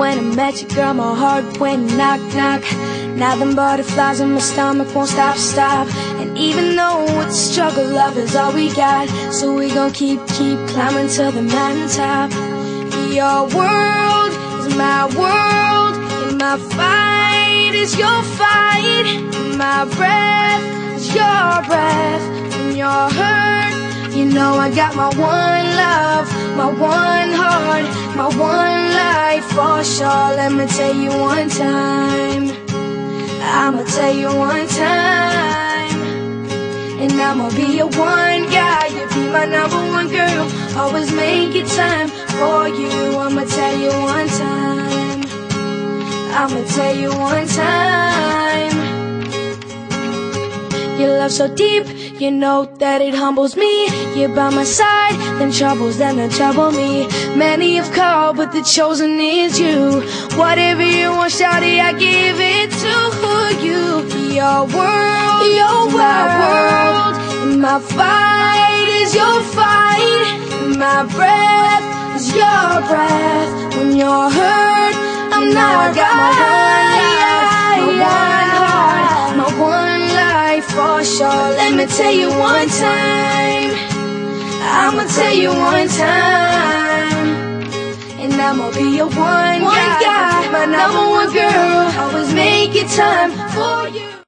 when I met you, girl, my heart went knock, knock. Now them butterflies in my stomach won't stop, stop. And even though it's a struggle, love is all we got. So we gon' keep, keep climbing to the mountaintop. Your world is my world, and my fight is your fight. My breath is your breath. When you're hurt, you know I got my one love, my one heart, my one life for sure. Let me tell you one time. I'ma tell you one time. And I'ma be your one guy. You be my number one girl. Always make it time for you. I'ma tell you one time. I'ma tell you one time. Love so deep, you know that it humbles me. You're by my side, then troubles then they trouble me. Many have called, but the chosen is you. Whatever you want, shawty, I give it to you. Your world, your world, my world, my fight is your fight. My breath is your breath. Life for sure. Let me tell you one time. I'ma tell you one time. And I'ma be your one, one guy, guy, my number one girl. Always make it time for you.